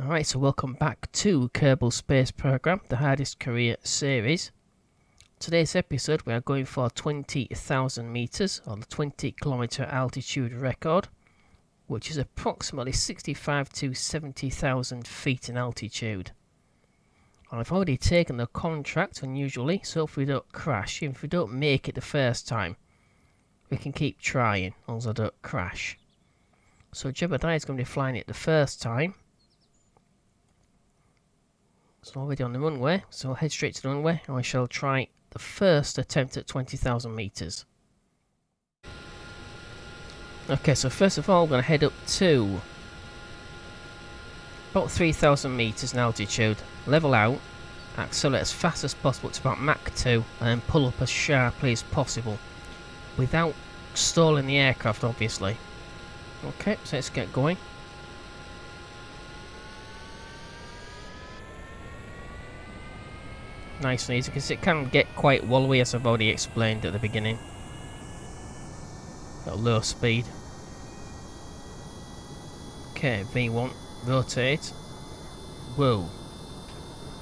Alright, so welcome back to Kerbal Space Program, the hardest career series. Today's episode we are going for 20,000 meters on the 20 kilometer altitude record, which is approximately 65 to 70,000 feet in altitude. And I've already taken the contract unusually, so if we don't crash, if we don't make it the first time, we can keep trying, as I don't crash. So Jebediah is going to be flying it the first time. It's already on the runway, so I'll head straight to the runway and I shall try the first attempt at 20,000 metres. Okay, so first of all, I'm going to head up to about 3,000 metres in altitude, level out, accelerate as fast as possible to about Mach 2, and then pull up as sharply as possible, without stalling the aircraft, obviously. Okay, so let's get going. Nice and easy because it can get quite wallowy as I've already explained at the beginning. Got low speed. Okay, V1, rotate. Whoa.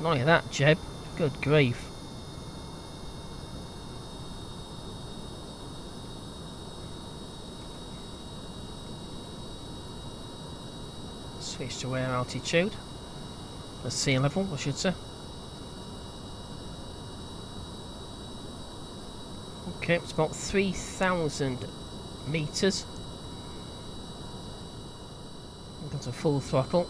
Not like that, Jeb. Good grief. Switch to air altitude. The sea level, I should say. Okay, it's about 3,000 metres. Got a full throttle.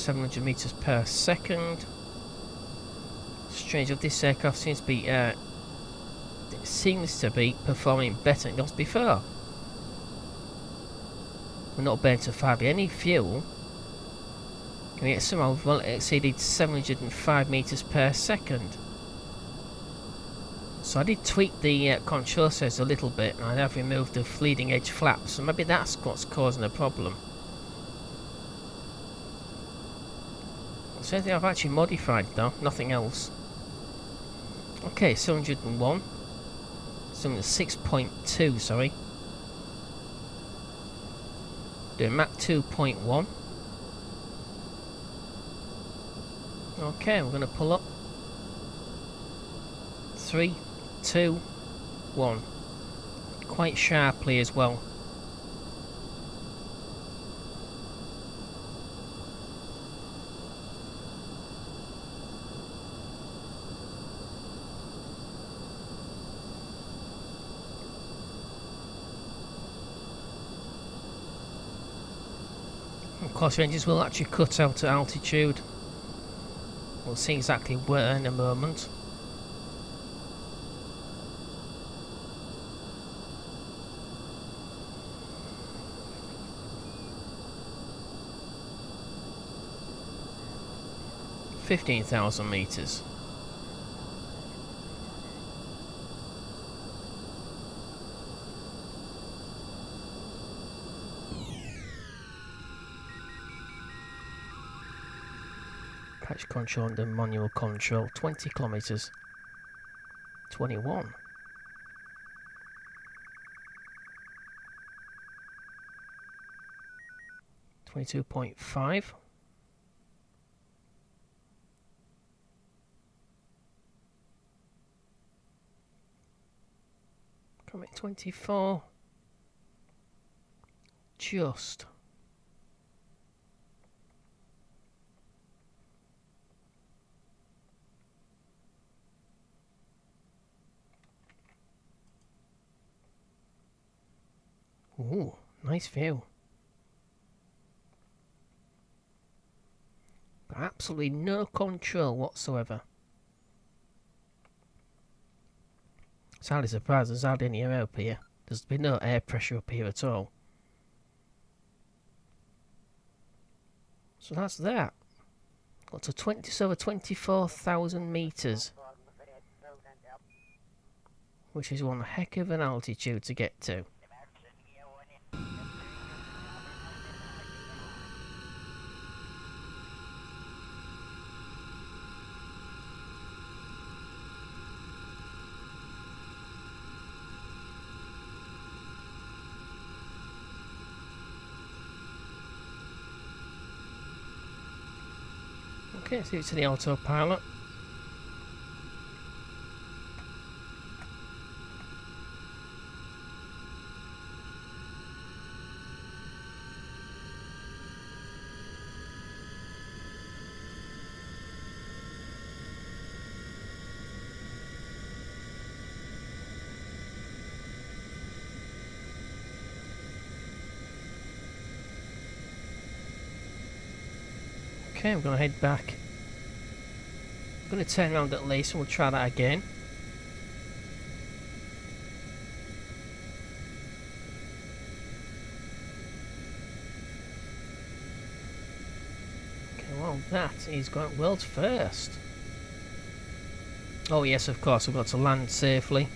Seven hundred meters per second. Strange, of this aircraft seems to be uh, seems to be performing better than it was before. We're not burning to far any fuel. And yet somehow well exceeded 705 meters per second. So I did tweak the uh, control cells a little bit and I have removed the leading edge flaps, so maybe that's what's causing the problem. So anything I've actually modified though, nothing else. Okay, 701. 6.2, sorry. Doing Mach 2.1. Okay, we're going to pull up. Three, two, one. Quite sharply as well. Course ranges will actually cut out at altitude. We'll see exactly where in a moment. Fifteen thousand meters. Catch control under manual control. 20 kilometers. 21. Twenty-two point five. Come at twenty-four. Just. Ooh, nice view. absolutely no control whatsoever. It's hardly surprised there's hardly any air up here. There's been no air pressure up here at all. So that's that. Got to 20, just over 24,000 metres. Which is one heck of an altitude to get to. Okay, so it's to the autopilot. Okay, I'm going to head back. I'm going to turn around at least and we'll try that again. Okay, well that is going world's first. Oh yes, of course, we've got to land safely.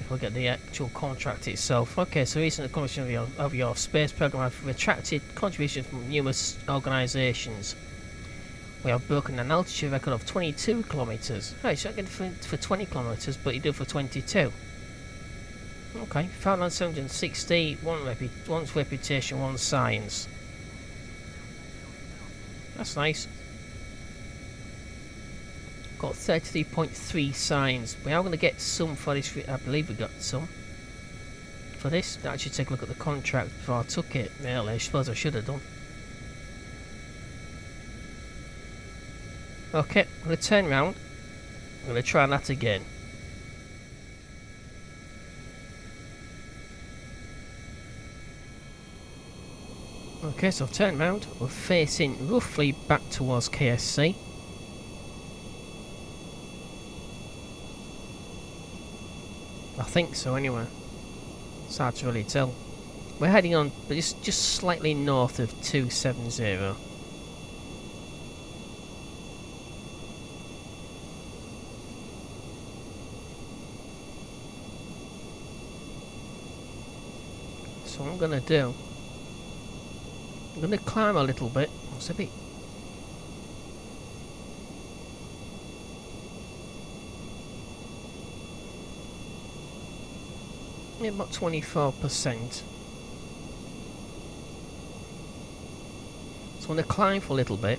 If we get the actual contract itself. Okay, so recent accomplishment of your, of your space program have attracted contributions from numerous organisations. We have broken an altitude record of 22 kilometres. Oh, you should get for, for 20 kilometres, but you do for 22. Okay, 560, one repu one's reputation, one science. That's nice. Got 33.3 signs. We are going to get some for this. I believe we got some for this. I should take a look at the contract before I took it. Really, I suppose I should have done. Okay, I'm going to turn around. I'm going to try that again. Okay, so I've turned around. We're facing roughly back towards KSC. I think so anyway. It's hard to really tell. We're heading on, but just, just slightly north of 270. I'm going to do, I'm going to climb a little bit. It's a bit about 24%. So I'm going to climb for a little bit.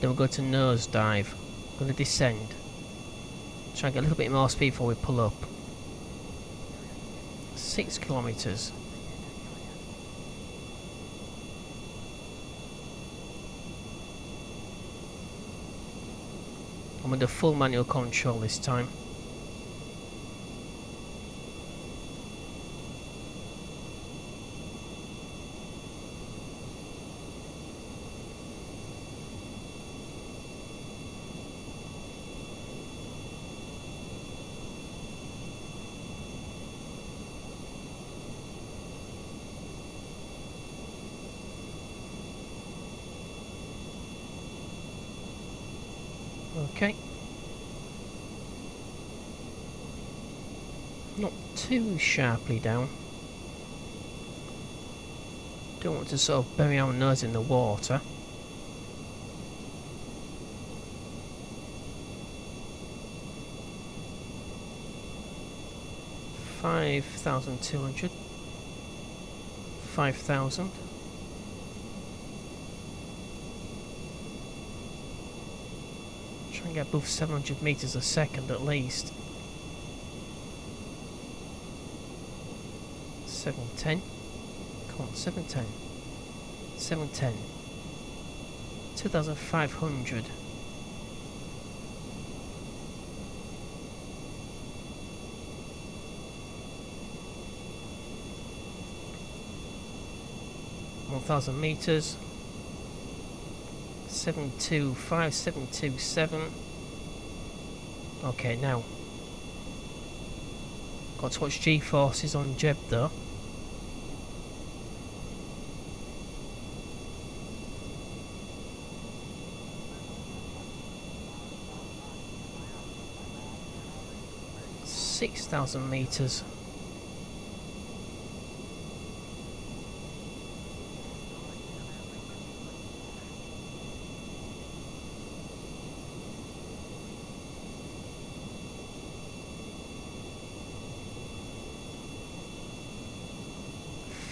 Then we'll go to nosedive. I'm going to descend. Try and get a little bit more speed before we pull up. Six kilometres. I'm under full manual control this time. Okay. Not too sharply down. Don't want to sort of bury our nose in the water. Five thousand two hundred. Five thousand. Get above 700 meters a second at least. 710. Come on, 710. 710. 2500. One thousand meters. 725, 727. Okay, now. Got to watch G-forces on Jeb though. Six thousand meters.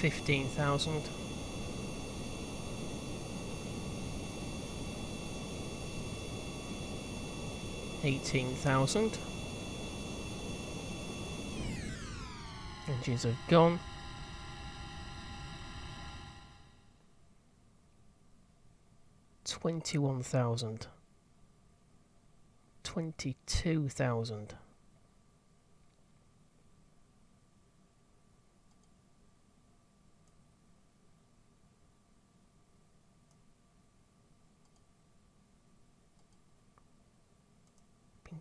Fifteen thousand. Eighteen thousand. Engines are gone. Twenty-one thousand. Twenty-two thousand.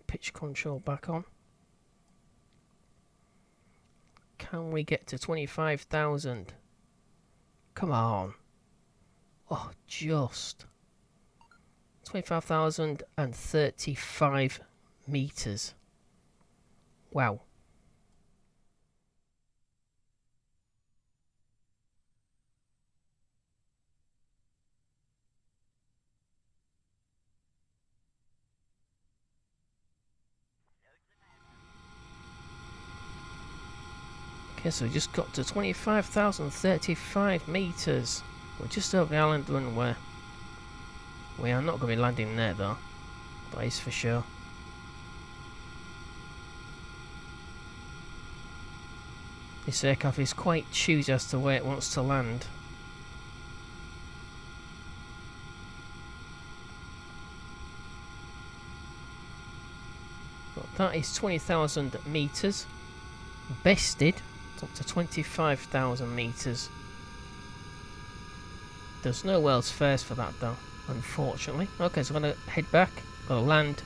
Pitch control back on. Can we get to 25,000? Come on. Oh, just. 25,035 meters. Wow. Okay, so we just got to 25,035 metres. We're just over the island runway. We are not going to be landing there though. That is for sure. This aircraft is quite choosy as to where it wants to land. But that is 20,000 metres. Bested up to 25,000 metres. There's no else first for that though, unfortunately. Okay, so I'm going to head back, go land,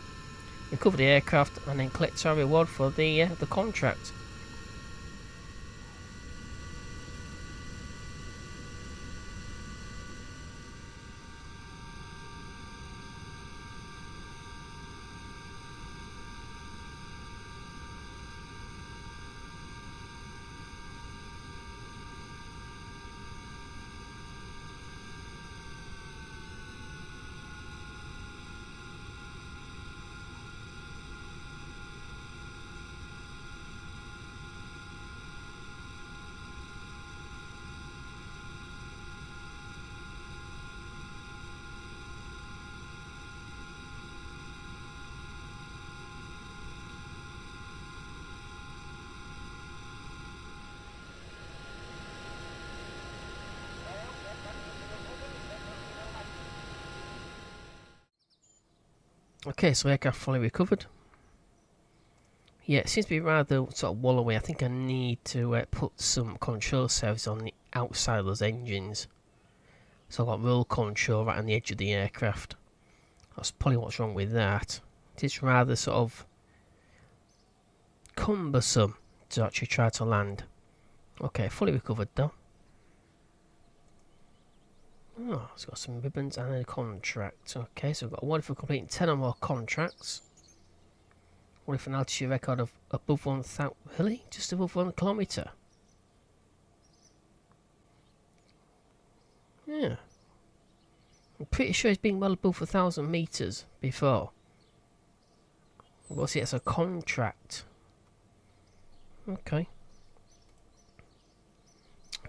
recover the aircraft and then collect our reward for the, uh, the contract. Okay, so aircraft fully recovered. Yeah, it seems to be rather sort of walloway. I think I need to uh, put some control surface on the outside of those engines. So I've got roll control right on the edge of the aircraft. That's probably what's wrong with that. It is rather sort of cumbersome to actually try to land. Okay, fully recovered though. Oh, it's got some ribbons and a contract. Okay, so we've got one for completing 10 or more contracts. What if an altitude record of above 1,000? Really? Just above 1 kilometre? Yeah. I'm pretty sure it's been well above 1,000 metres before. What's it? It's a contract. Okay.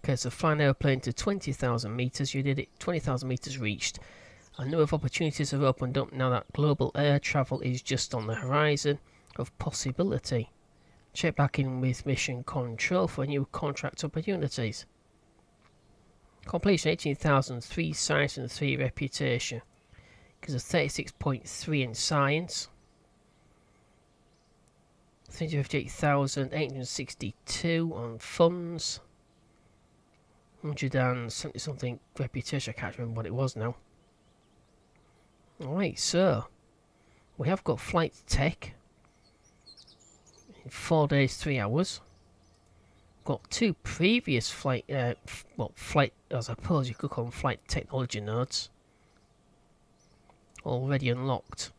Okay, so flying airplane to 20,000 meters. You did it. 20,000 meters reached. A number of opportunities have opened up now that global air travel is just on the horizon of possibility. Check back in with mission control for new contract opportunities. Completion 18,000, 3 science and 3 reputation. Gives us 36.3 in science. 358,862 on funds. 170 something reputation. I can't remember what it was now. Alright, so we have got flight tech in four days, three hours. Got two previous flight, uh, well, flight, as I suppose you could call them flight technology nodes already unlocked.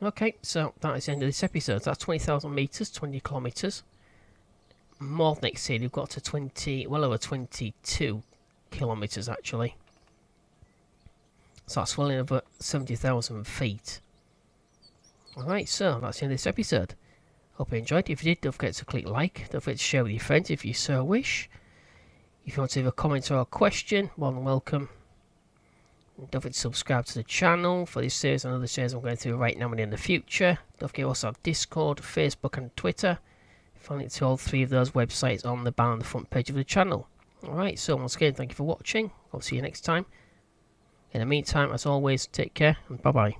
Okay, so that is the end of this episode. That's 20,000 metres, 20 kilometres. More next year, you've got to 20, well over 22 kilometres actually. So that's well over 70,000 feet. Alright, so that's the end of this episode. Hope you enjoyed. If you did, don't forget to click like. Don't forget to share with your friends if you so wish. If you want to leave a comment or a question, more than welcome. Don't forget to subscribe to the channel for this series and other series I'm going through right now and in the future. Don't forget also have Discord, Facebook and Twitter. Find it to all three of those websites on the bar on the front page of the channel. Alright, so once again, thank you for watching. I'll see you next time. In the meantime, as always, take care and bye bye.